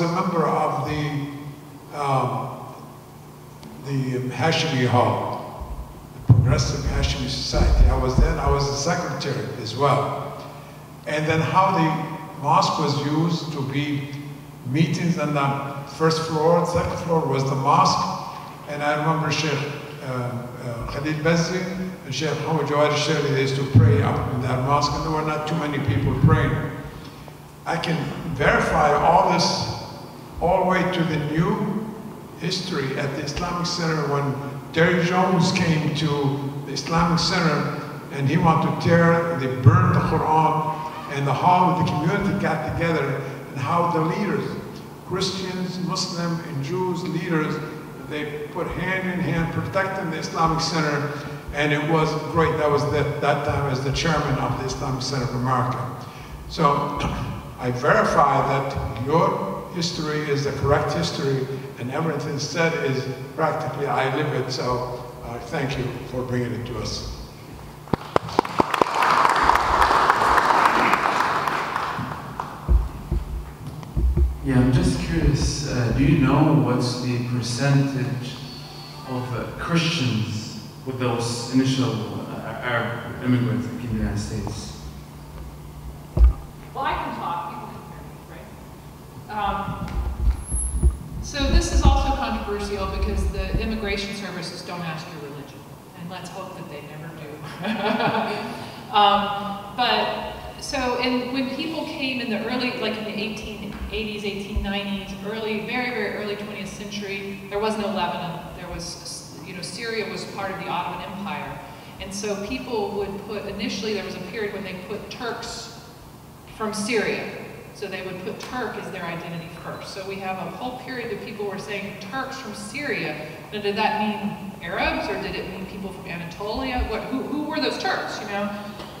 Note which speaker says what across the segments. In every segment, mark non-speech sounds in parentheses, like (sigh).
Speaker 1: was a member of the, um, the Hashimi Hall, the Progressive Hashimi Society. I was then, I was the secretary as well. And then how the mosque was used to be meetings on the first floor, second floor was the mosque. And I remember Sheikh uh, uh, Khalid and Sheikh Muhammad Jawad Chirri, they used to pray up in that mosque, and there were not too many people praying. I can verify all this all the way to the new history at the Islamic Center when Terry Jones came to the Islamic Center and he wanted to tear, they burned the Quran and the whole of the community got together and how the leaders, Christians, Muslim, and Jews leaders, they put hand in hand protecting the Islamic Center and it was great. That was that, that time as the chairman of the Islamic Center of America. So I verify that your history is the correct history and everything said is practically I live it. So uh, thank you for bringing it to us.
Speaker 2: Yeah, I'm just curious, uh, do you know what's the percentage of uh, Christians with those initial uh, Arab immigrants in the United States?
Speaker 3: Well, I can talk, people can hear me, right? Um, so this is also controversial because the immigration services don't ask your religion, and let's hope that they never do. (laughs) um, but so, and when people came in the early, like in the 1880s, 1890s, early, very, very early 20th century, there was no Lebanon. There was, you know, Syria was part of the Ottoman Empire. And so people would put, initially there was a period when they put Turks from Syria. So they would put Turk as their identity first. So we have a whole period that people were saying Turks from Syria. Now did that mean Arabs or did it mean people from Anatolia? What, who, who were those Turks, you know?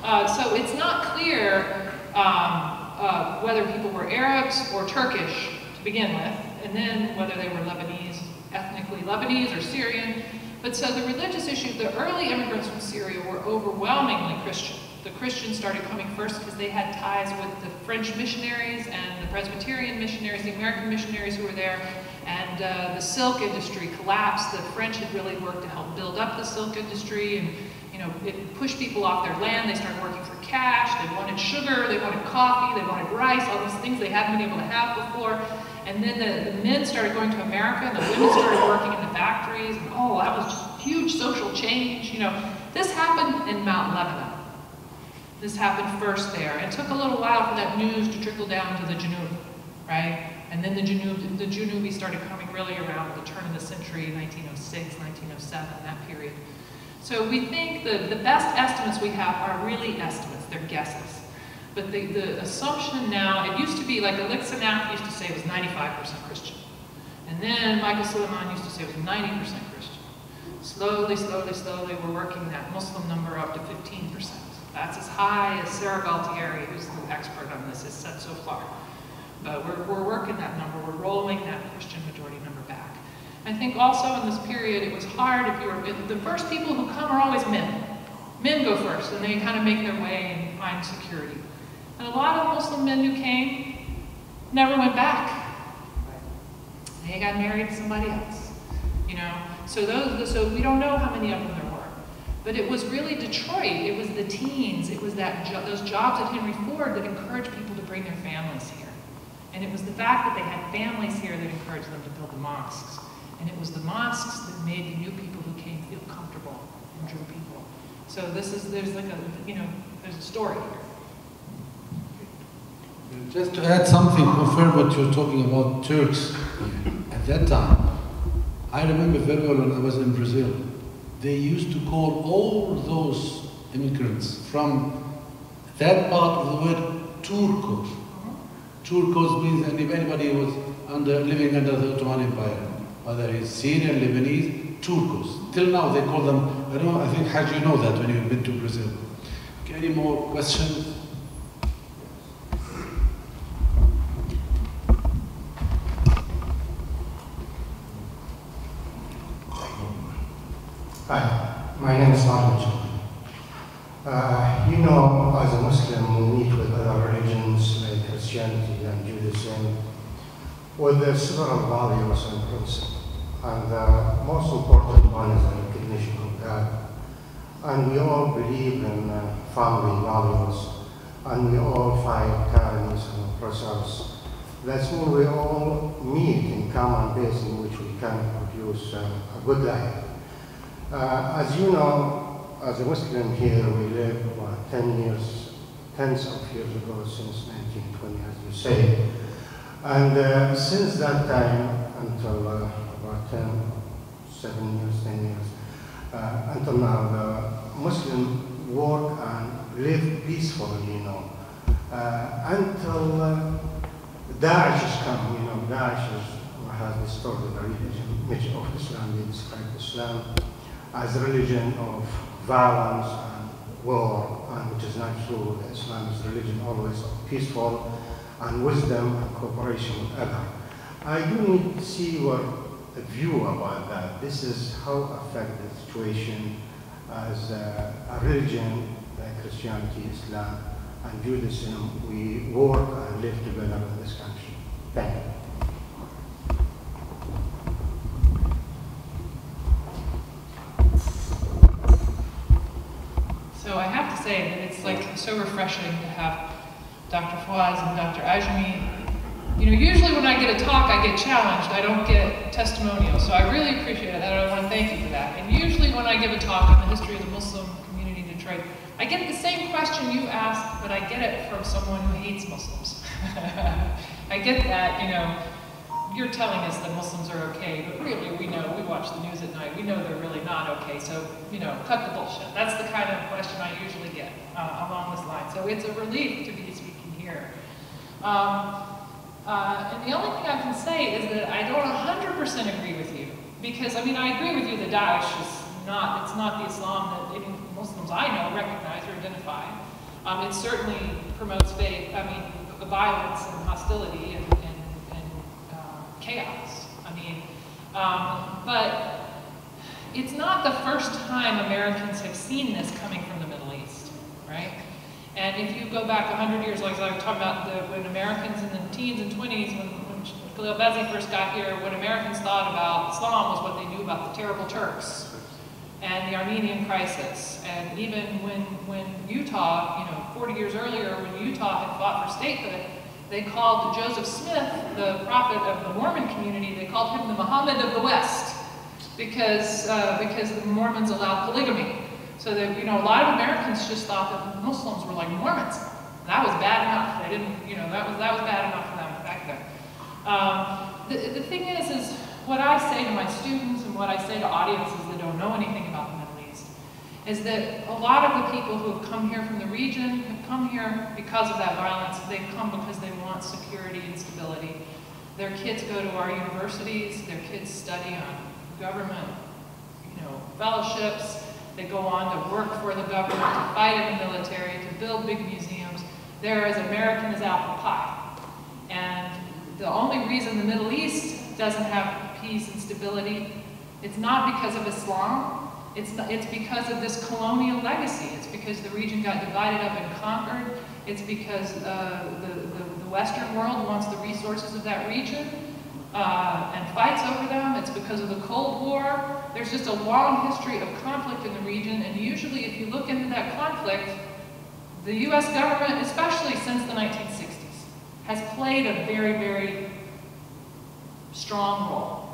Speaker 3: Uh, so it's not clear um, uh, whether people were Arabs or Turkish to begin with, and then whether they were Lebanese, ethnically Lebanese or Syrian. But so the religious issue, the early immigrants from Syria were overwhelmingly Christian. The Christians started coming first because they had ties with the French missionaries and the Presbyterian missionaries, the American missionaries who were there, and uh, the silk industry collapsed. The French had really worked to help build up the silk industry, and you know, it pushed people off their land. They started working for cash. They wanted sugar. They wanted coffee. They wanted rice. All these things they hadn't been able to have before. And then the, the men started going to America, and the women started working in the factories. And, oh, that was just huge social change. You know, this happened in Mount Lebanon. This happened first there. It took a little while for that news to trickle down to the Janub, right? And then the Janub, the Janubi started coming really around the turn of the century, 1906, 1907, that period. So we think the, the best estimates we have are really estimates, they're guesses. But the, the assumption now, it used to be like Alixa used to say it was 95% Christian. And then Michael Suleiman used to say it was 90% Christian. Slowly, slowly, slowly, we're working that Muslim number up to 15%. That's as high as Sarah Gualtieri, who's the expert on this, has said so far. But we're, we're working that number, we're rolling that Christian majority number back. I think also in this period it was hard if you were, the first people who come are always men. Men go first and they kind of make their way and find security. And a lot of Muslim men who came never went back. They got married to somebody else, you know. So those, so we don't know how many of them there. But it was really Detroit, it was the teens, it was that jo those jobs at Henry Ford that encouraged people to bring their families here. And it was the fact that they had families here that encouraged them to build the mosques. And it was the mosques that made the new people who came feel comfortable and drew people. So this is, there's like a, you know, there's a story here.
Speaker 4: Just to add something, confirm what you're talking about Turks. At that time, I remember very well when I was in Brazil, they used to call all those immigrants from that part of the world Turcos. Turcos means anybody who was under, living under the Ottoman Empire whether it's Syrian, Lebanese, Turcos. Till now they call them, I don't know, I think Haj, you know that when you've been to Brazil. Okay, any more questions?
Speaker 5: Hi, my name is Ahmed uh, You know, as a Muslim, we meet with other religions like Christianity and Judaism with the several values and principles. And the most important one is the recognition of God. And we all believe in uh, family values, and we all fight tyrannies and oppressors. That's when we all meet in common base in which we can produce uh, a good life. Uh, as you know, as a Muslim here, we live about 10 years, tens of years ago, since 1920, as you say. And uh, since that time until uh, about 10, 7 years, 10 years, uh, until now, the Muslim work and live peacefully, you know, uh, until uh, Daesh has come, you know, Daesh has distorted the religion, image of Islam, they describe Islam as religion of violence and war, and which is not true. Islam is religion always peaceful and wisdom and cooperation with others. I do need to see your view about that. This is how affect the situation as a, a religion like Christianity, Islam, and Judaism. We work and live together in this country. Thank you.
Speaker 3: So I have to say that it's like so refreshing to have Dr. Fawaz and Dr. Ajami You know, usually when I get a talk, I get challenged. I don't get testimonials. So I really appreciate it, and I want to thank you for that. And usually when I give a talk on the history of the Muslim community in Detroit, I get the same question you asked, but I get it from someone who hates Muslims. (laughs) I get that, you know, you're telling us that Muslims are okay, but really we know, we watch the news at night, we know they're really not okay, so, you know, cut the bullshit. That's the kind of question I usually get uh, along this line. So it's a relief to be speaking here. Um, uh, and the only thing I can say is that I don't 100% agree with you. Because, I mean, I agree with you that Daesh is not, it's not the Islam that any Muslims I know recognize or identify. Um, it certainly promotes faith, I mean, violence and hostility and, chaos. I mean, um, but it's not the first time Americans have seen this coming from the Middle East, right? And if you go back 100 years, like I was talking about the, when Americans in the teens and 20s, when, when Khalil Bazzi first got here, what Americans thought about Islam was what they knew about the terrible Turks and the Armenian crisis. And even when, when Utah, you know, 40 years earlier, when Utah had fought for statehood, they called Joseph Smith, the prophet of the Mormon community, they called him the Muhammad of the West because, uh, because the Mormons allowed polygamy. So that, you know, a lot of Americans just thought that Muslims were like Mormons. That was bad enough. They didn't, you know, that was, that was bad enough for them back then. Um, the, the thing is, is what I say to my students and what I say to audiences that don't know anything about the Middle East is that a lot of the people who have come here from the region come here because of that violence. They've come because they want security and stability. Their kids go to our universities, their kids study on government, you know, fellowships. They go on to work for the government, to fight in the military, to build big museums. They're as American as apple pie. And the only reason the Middle East doesn't have peace and stability, it's not because of Islam, it's, it's because of this colonial legacy. It's because the region got divided up and conquered. It's because uh, the, the, the, Western world wants the resources of that region uh, and fights over them. It's because of the Cold War. There's just a long history of conflict in the region, and usually if you look into that conflict, the U.S. government, especially since the 1960s, has played a very, very strong role.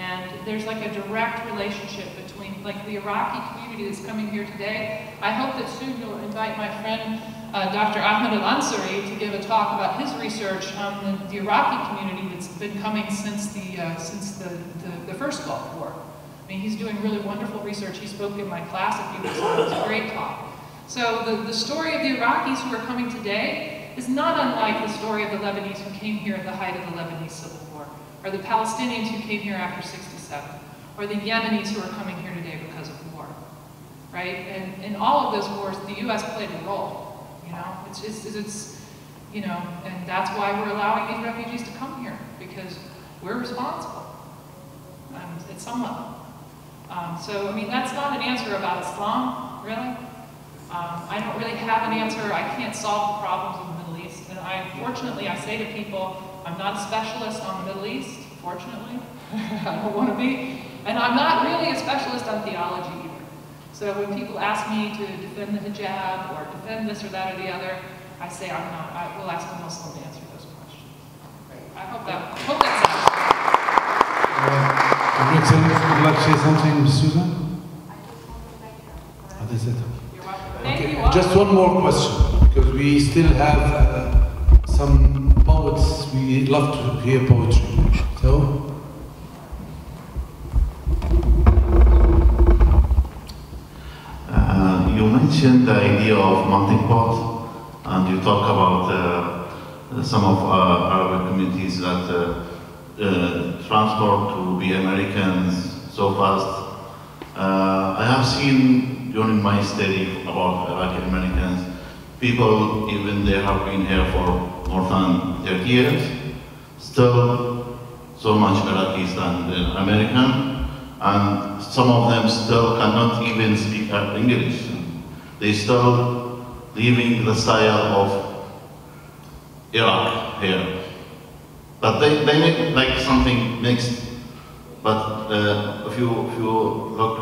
Speaker 3: And there's like a direct relationship between, like the Iraqi community that's coming here today. I hope that soon you'll invite my friend, uh, Dr. Ahmed Al-Ansari, to give a talk about his research on the, the Iraqi community that's been coming since the, uh, since the, the, the, first Gulf War. I mean, he's doing really wonderful research. He spoke in my class a few weeks ago. It was a great talk. So the, the story of the Iraqis who are coming today is not unlike the story of the Lebanese who came here at the height of the Lebanese Civil War, or the Palestinians who came here after 67, or the Yemenis who are coming here today because of war, right? And in all of those wars, the U.S. played a role, you know? It's, it's, it's, you know, and that's why we're allowing these refugees to come here, because we're responsible um, at some level. Um, so, I mean, that's not an answer about Islam, really. Um, I don't really have an answer. I can't solve the problems of the Middle East. And I, unfortunately, I say to people, I'm not a specialist on the Middle East, fortunately. (laughs) I don't want to be. And I'm not really a specialist on theology either. So when people ask me to defend the hijab or defend this or that or the other, I say I'm not. I will ask a Muslim to answer those questions. I hope that, hope that's
Speaker 4: Your Excellency, would you like to say something, Ms. Susan? Oh, that's it.
Speaker 3: You're welcome. Thank
Speaker 4: Okay,
Speaker 3: you all.
Speaker 4: Just one more question, because we still have uh, some poets, we love to hear poetry. So,
Speaker 6: Uh, you mentioned the idea of melting pot, and you talk about uh, some of our Arabic communities that uh, uh, transport to be Americans so fast. Uh, I have seen during my study about Iraqi Americans, people even they have been here for more than 30 years, still so much Iraqis than the American, and some of them still cannot even speak English. They still living the style of Iraq here. But they, they make like something mixed. But uh, if you if you look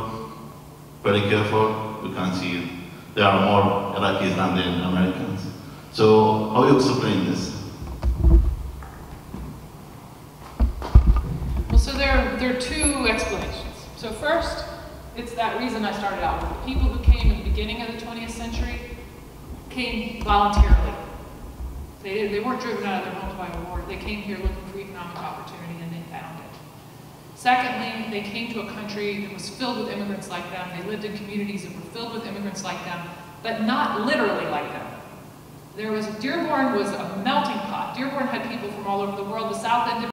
Speaker 6: very careful, you can see there are more Iraqis than the Americans. So how you explain this?
Speaker 3: Well, so there, there are two explanations. So first, it's that reason I started out with. The people who came in the beginning of the 20th century came voluntarily. They, they weren't driven out of their homes by a war. They came here looking for economic opportunity and they found it. Secondly, they came to a country that was filled with immigrants like them. They lived in communities that were filled with immigrants like them, but not literally like them. There was, Dearborn was a melting pot. Dearborn had people from all over the world. The South End